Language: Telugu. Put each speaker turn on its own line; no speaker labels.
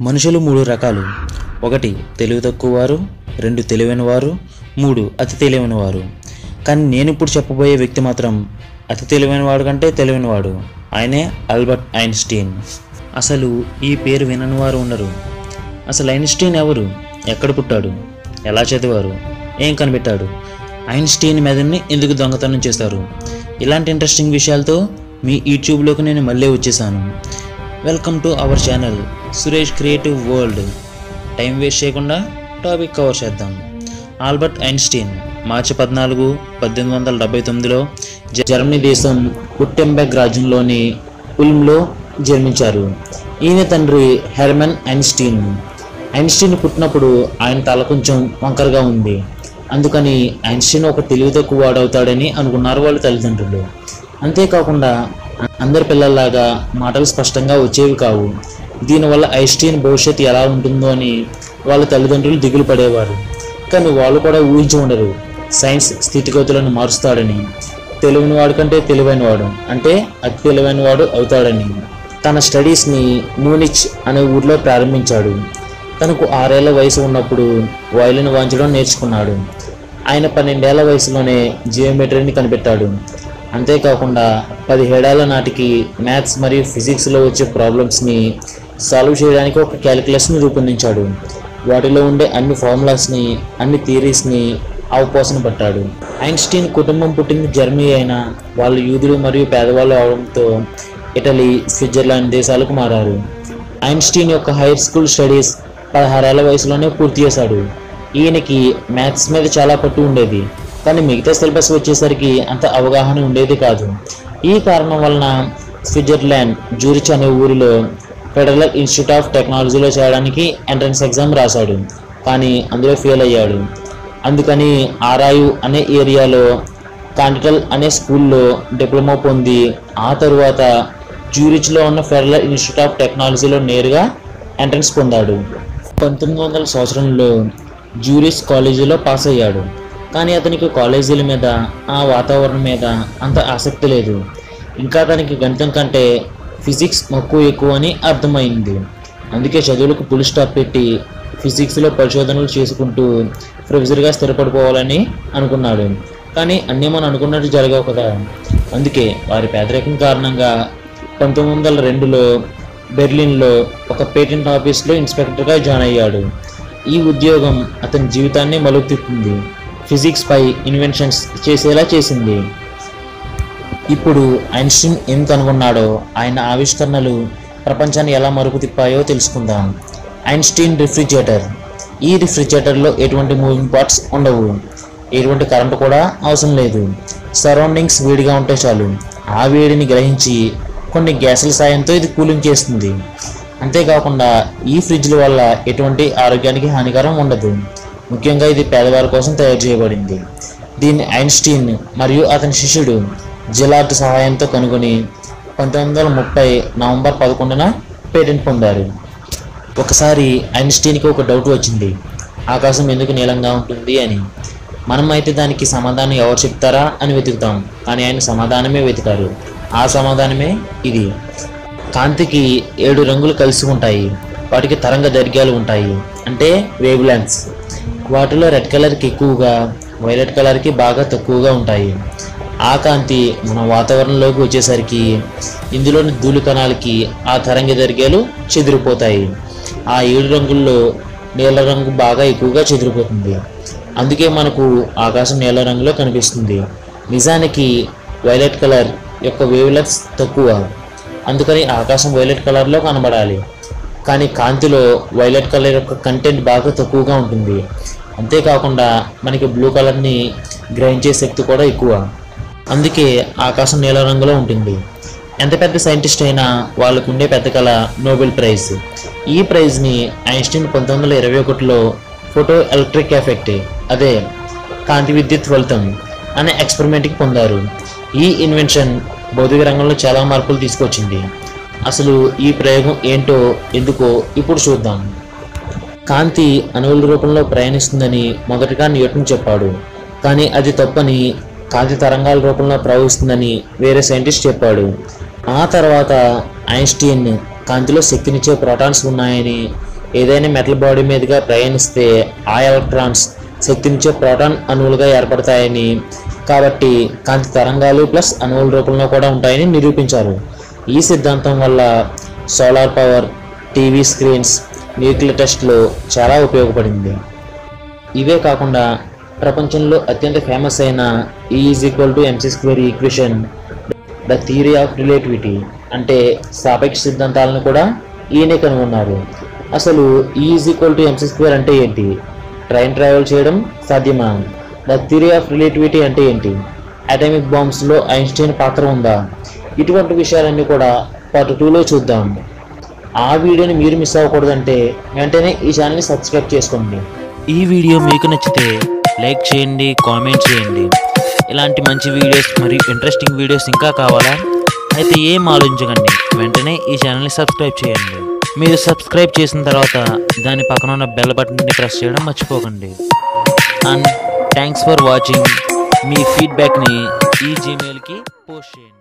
మనుషులు మూడు రకాలు. ఒకటి తెలివి తక్కువ వారు. రెండు తెలివైన వారు. మూడు అతి తెలివైన వారు. కానీ నేను ఇప్పుడు చెప్పబోయే వ్యక్తి మాత్రం అతి తెలివైన వాడు కంటే తెలివైన వాడు. ఆయనే ఆల్బర్ట్ ఐన్స్టీన్. అసలు ఈ పేరు వినని వారు ఉండరు. అసలు ఐన్స్టీన్ ఎవరు? ఎక్కడ పుట్టాడు? ఎలా చదివారు? ఏం కనిపెట్టాడు? ఐన్స్టీన్ మెదడుని ఎందుకు దొంగతనం చేశారు ఇలాంటి ఇంట్రెస్టింగ్ విషయాలతో మీ యూట్యూబ్లోకి నేను మళ్ళీ వచ్చేసాను. Welcome to our channel Suresh creative world time waste చేయకుండా టాపిక్ కవర్ చేద్దాం. ఆల్బర్ట్ ఐన్స్టీన్ మార్చి పద్నాలుగు పద్దెనిమిది వందల డెబ్బై తొమ్మిదిలో జర్మనీ దేశం ఉట్టెంబెగ్ రాజ్యంలోని ఉల్మ్లో జన్మించారు. ఈయన తండ్రి హెర్మన్ ఐన్స్టీన్ ఐన్స్టీన్ పుట్టినప్పుడు ఆయన తల కొంచెం వంకరగా ఉంది. అందుకని ఐన్స్టీన్ ఒక తెలివి తక్కువ వాడవుతాడని అనుకున్నారు వాళ్ళ తల్లిదండ్రులు. అంతేకాకుండా అందరి పిల్లల్లాగా మాటలు స్పష్టంగా వచ్చేవి కావు. దీనివల్ల ఐన్స్టీన్ భవిష్యత్తు ఎలా ఉంటుందో అని వాళ్ళ తల్లిదండ్రులు దిగులు పడేవారు. కానీ వాళ్ళు కూడా ఊహించి ఉండరు. సైన్స్ స్థితిగతులను మారుస్తాడని తెలివైన వాడు కంటే తెలివైన వాడు అంటే అతి తెలివైన వాడు అవుతాడని. తన స్టడీస్ని మ్యూనిచ్ అనే ఊర్లో ప్రారంభించాడు. తనకు ఆరేళ్ళ వయసు ఉన్నప్పుడు వయలిన్ వాయించడం నేర్చుకున్నాడు. ఆయన పన్నెండేళ్ళ వయసులోనే జియోమెట్రీని కనిపెట్టాడు. అంతేకాకుండా పదిహేడేళ్ళ నాటికి మ్యాథ్స్ మరియు ఫిజిక్స్లో వచ్చే ప్రాబ్లమ్స్ని సాల్వ్ చేయడానికి ఒక క్యాలిక్యులేషన్ రూపొందించాడు. వాటిలో ఉండే అన్ని ఫార్ములాస్ని అన్ని థియరీస్ని అవపోసన పట్టాడు. ఐన్స్టీన్ కుటుంబం పుట్టింది జర్మనీ అయినా వాళ్ళు యూదులు మరియు పేదవాళ్ళు అవడంతో ఇటలీ స్విట్జర్లాండ్ దేశాలకు మారారు. ఐన్స్టీన్ యొక్క హైర్ స్కూల్ స్టడీస్ పదహారేళ్ళ వయసులోనే పూర్తి చేశాడు. ఈయనకి మ్యాథ్స్ మీద చాలా పట్టు ఉండేది. కానీ మిగతా సిలబస్ వచ్చేసరికి అంత అవగాహన ఉండేది కాదు. ఈ కారణం వలన స్విట్జర్లాండ్ జూరిచ్ అనే ఊరిలో ఫెడరల్ ఇన్స్టిట్యూట్ ఆఫ్ టెక్నాలజీలో చేయడానికి ఎంట్రన్స్ ఎగ్జామ్ రాశాడు. కానీ అందులో ఫెయిల్ అయ్యాడు. అందుకని ఆరాయు అనే ఏరియాలో కాంటిటల్ అనే స్కూల్లో డిప్లొమా పొంది ఆ తరువాత జ్యూరిచ్లో ఉన్న ఫెడరల్ ఇన్స్టిట్యూట్ ఆఫ్ టెక్నాలజీలో నేరుగా ఎంట్రన్స్ పొందాడు. పంతొమ్మిది వందల సంవత్సరంలో జ్యూరిస్ కాలేజీలో పాస్ అయ్యాడు. కానీ అతనికి కాలేజీల మీద ఆ వాతావరణం మీద అంత ఆసక్తి లేదు. ఇంకా అతనికి గణితం కంటే ఫిజిక్స్ మక్కువ ఎక్కువ అని అర్థమైంది. అందుకే చదువులకు పులి స్టాప్ పెట్టి ఫిజిక్స్లో పరిశోధనలు చేసుకుంటూ ప్రొఫెసర్గా స్థిరపడిపోవాలని అనుకున్నాడు. కానీ అన్నీ మనం అనుకున్నట్టు జరగవు కదా. అందుకే వారి పేదరికం కారణంగా పంతొమ్మిది వందల రెండులో బెర్లిన్లో ఒక పేటెంట్ ఆఫీస్లో ఇన్స్పెక్టర్గా జాయిన్ అయ్యాడు. ఈ ఉద్యోగం అతని జీవితాన్ని మలుపు తిప్పింది. ఫిజిక్స్పై ఇన్వెన్షన్స్ చేసేలా చేసింది. ఇప్పుడు ఐన్స్టీన్ ఏం కనుగొన్నాడో ఆయన ఆవిష్కరణలు ప్రపంచాన్ని ఎలా మరుపు తిప్పాయో తెలుసుకుందాం. Einstein refrigerator. ఈ రిఫ్రిజిరేటర్లో ఎటువంటి మూవింగ్ పార్ట్స్ ఉండవు. ఎటువంటి కరెంటు కూడా అవసరం లేదు. సరౌండింగ్స్ వేడిగా ఉంటే చాలు. ఆ వేడిని గ్రహించి కొన్ని గ్యాసుల సాయంతో ఇది కూలింగ్ చేస్తుంది. అంతేకాకుండా ఈ ఫ్రిడ్జ్ల వల్ల ఎటువంటి ఆరోగ్యానికి హానికరం ఉండదు. ముఖ్యంగా ఇది పేదవారి కోసం తయారు చేయబడింది. దీన్ని ఐన్స్టీన్ మరియు అతని శిష్యుడు జిలార్డ్ సహాయంతో కనుగొని పంతొమ్మిది వందల ముప్పై నవంబర్ పదకొండున పేటెంట్ పొందారు. ఒకసారి ఐన్స్టీన్కి ఒక డౌట్ వచ్చింది. ఆకాశం ఎందుకు నీలంగా ఉంటుంది అని. మనం అయితే దానికి సమాధానం ఎవరు చెప్తారా అని వెతుకుతాం. కానీ ఆయన సమాధానమే వెతికారు ఆ సమాధానమే ఇది. కాంతికి ఏడు రంగులు కలిసి ఉంటాయి. వాటికి తరంగ దైర్ఘ్యాలు ఉంటాయి. అంటే వేవ్ లెన్స్. వాటిలో రెడ్ కలర్కి ఎక్కువగా వైలెట్ కలర్కి బాగా తక్కువగా ఉంటాయి. ఆ కాంతి మన వాతావరణంలోకి వచ్చేసరికి ఇందులోని ధూళి కణాలకి ఆ తరంగ దర్గాలు చెదిరిపోతాయి. ఆ ఏడు రంగుల్లో నీల రంగు బాగా ఎక్కువగా చెదిరిపోతుంది. అందుకే మనకు ఆకాశం నీల రంగులో కనిపిస్తుంది. నిజానికి వైలెట్ కలర్ యొక్క వేవ్ లెన్స్ తక్కువ. అందుకని ఆకాశం వైలెట్ కలర్లో కనబడాలి. కానీ కాంతిలో వైలెట్ కలర్ యొక్క కంటెంట్ బాగా తక్కువగా ఉంటుంది. అంతేకాకుండా మనకి బ్లూ కలర్ని గ్రహించే శక్తి కూడా ఎక్కువ. అందుకే ఆకాశం నీల రంగులో ఉంటుంది. ఎంత పెద్ద సైంటిస్ట్ అయినా వాళ్ళకు ఉండే పెద్ద కళ నోబెల్ ప్రైజ్. ఈ ప్రైజ్ని ఐన్స్టీన్ పంతొమ్మిది వందల ఇరవై ఒకటిలో ఫోటో ఎలక్ట్రిక్ ఎఫెక్ట్ అదే కాంతి విద్యుత్ ఫలితం అనే ఎక్స్పెరిమెంట్కి పొందారు. ఈ ఇన్వెన్షన్ భౌతిక రంగంలో చాలా మార్పులు తీసుకొచ్చింది. అసలు ఈ ప్రయోగం ఏంటో ఎందుకో ఇప్పుడు చూద్దాం. కాంతి అణువుల రూపంలో ప్రయాణిస్తుందని మొదటగా న్యూటన్ చెప్పాడు. కానీ అది తప్పని కాంతి తరంగాల రూపంలో ప్రవహిస్తుందని వేరే సైంటిస్ట్ చెప్పాడు. ఆ తర్వాత ఐన్స్టీన్ కాంతిలో శక్తినిచ్చే ప్రోటాన్స్ ఉన్నాయని ఏదైనా మెటల్ బాడీ మీదుగా ప్రయాణిస్తే ఆ ఎలక్ట్రాన్స్ శక్తినిచ్చే ప్రోటాన్ అణువులుగా ఏర్పడతాయని. కాబట్టి కాంతి తరంగాలు ప్లస్ అణువుల రూపంలో కూడా ఉంటాయని నిరూపించారు. ఈ సిద్ధాంతం వల్ల solar power TV screens nuclear టెస్ట్లో చాలా ఉపయోగపడింది. ఇవే కాకుండా ప్రపంచంలో అత్యంత ఫేమస్ అయిన is equal to mc square equation the theory of relativity అంటే సాపేక్ష సిద్ధాంతాలను కూడా ఈయనే కనుగొన్నారు. అసలు is equal to mc square అంటే ఏంటి? ట్రైన్ ట్రావెల్ చేయడం సాధ్యమా? ద థియరీ ఆఫ్ రిలేటివిటీ అంటే ఏంటి? అటామిక్ బాంబ్స్లో ఐన్స్టీన్ పాత్ర ఉందా? ఇటువంటి విషయాలన్నీ కూడా పార్ట్ టూలో చూద్దాం. ఆ వీడియోని మీరు మిస్ అవ్వకూడదంటే వెంటనే ఈ ఛానల్ని సబ్స్క్రైబ్ చేసుకోండి.
ఈ వీడియో మీకు నచ్చితే లైక్ చేయండి కామెంట్ చేయండి. ఇలాంటి మంచి వీడియోస్ మరియు ఇంట్రెస్టింగ్ వీడియోస్ ఇంకా కావాలా? అయితే ఏం ఆలోచించకండి. వెంటనే ఈ ఛానల్ని సబ్స్క్రైబ్ చేయండి. మీరు సబ్స్క్రైబ్ చేసిన తర్వాత దాని పక్కన ఉన్న బెల్ బటన్ని ప్రెస్ చేయడం మర్చిపోకండి. అండ్ థ్యాంక్స్ ఫర్ వాచింగ్ మీ ఫీడ్బ్యాక్ని ఈ జీమెయిల్కి పోస్ట్ చేయండి.